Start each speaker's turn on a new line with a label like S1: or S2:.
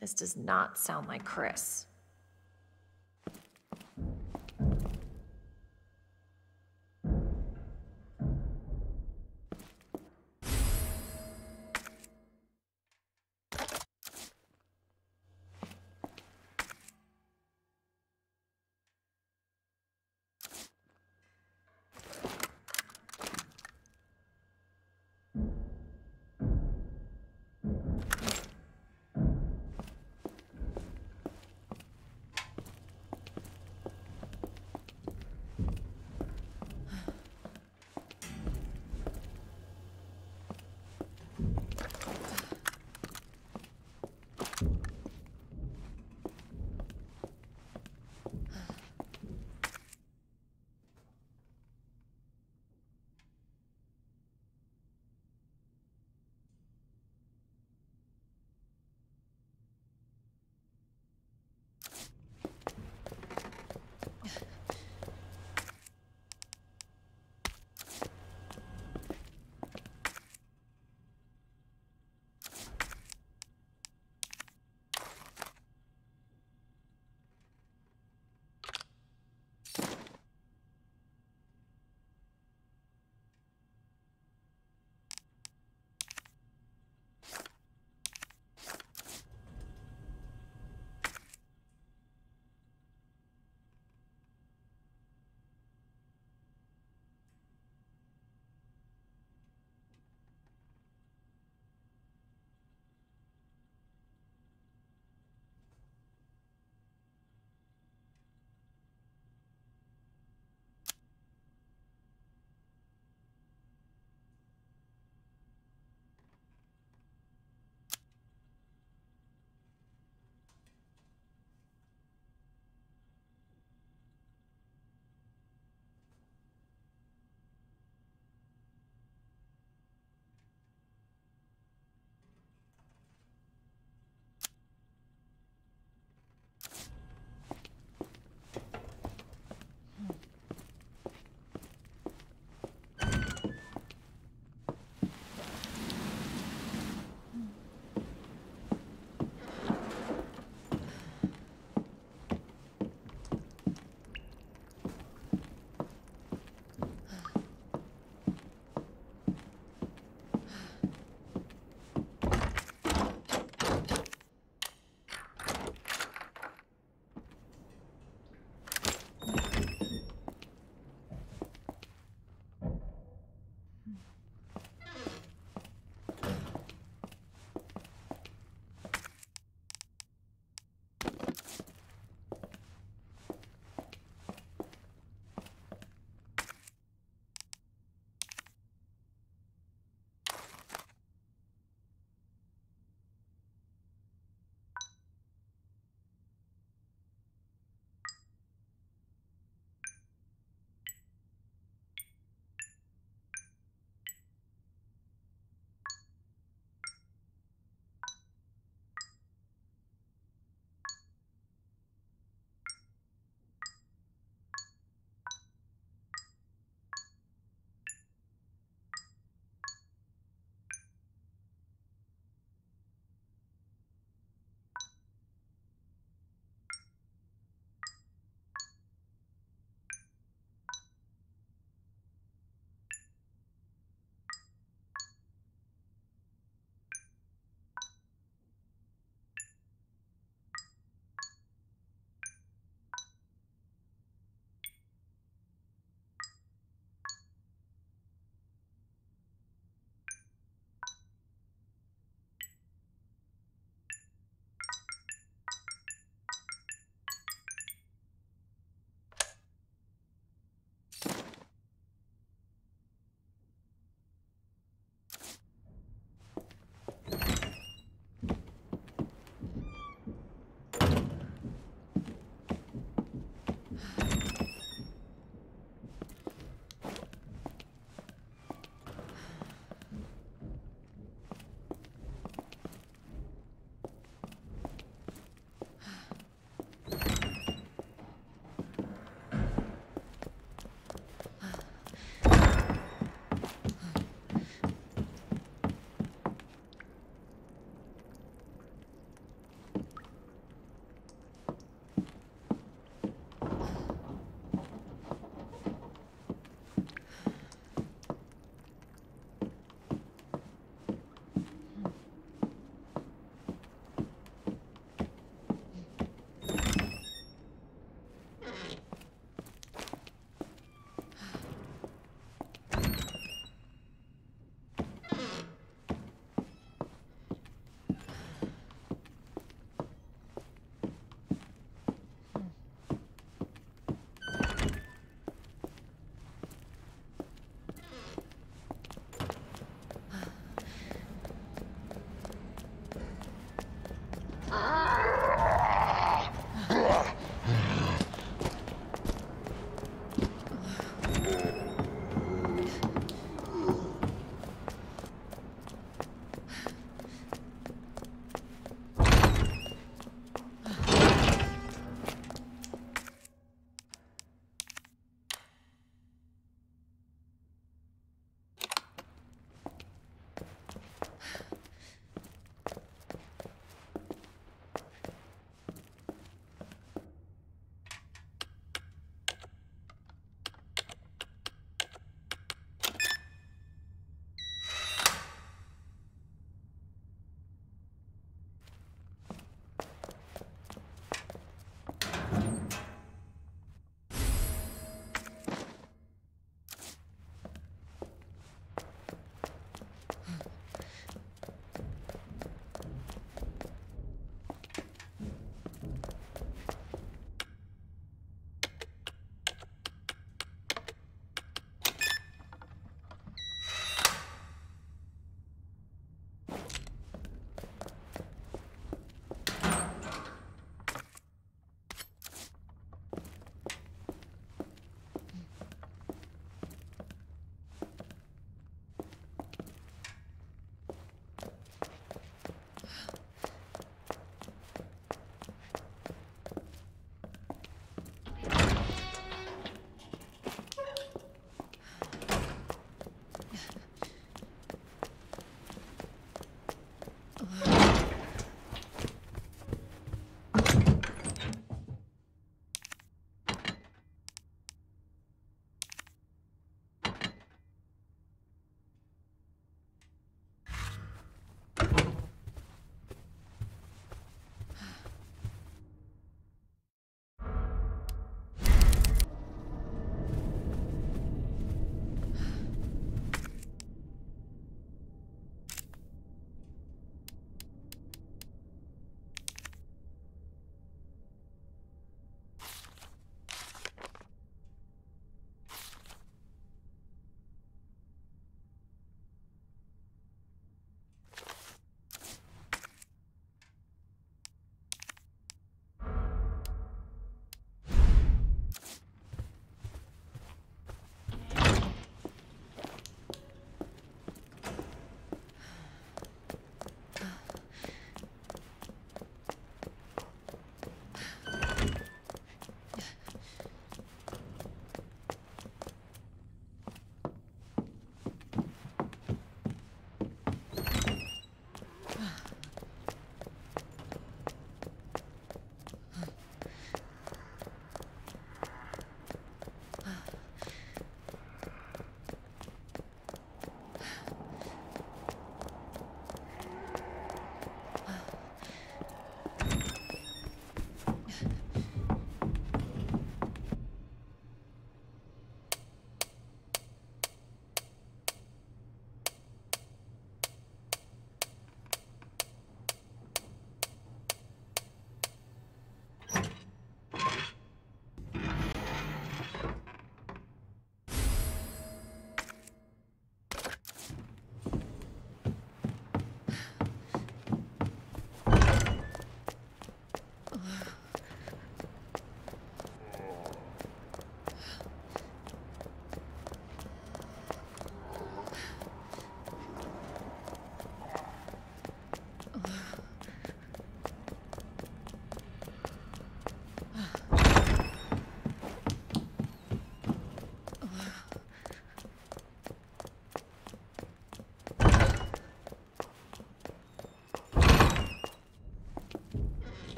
S1: This does not sound like Chris.